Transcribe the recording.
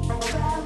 Look,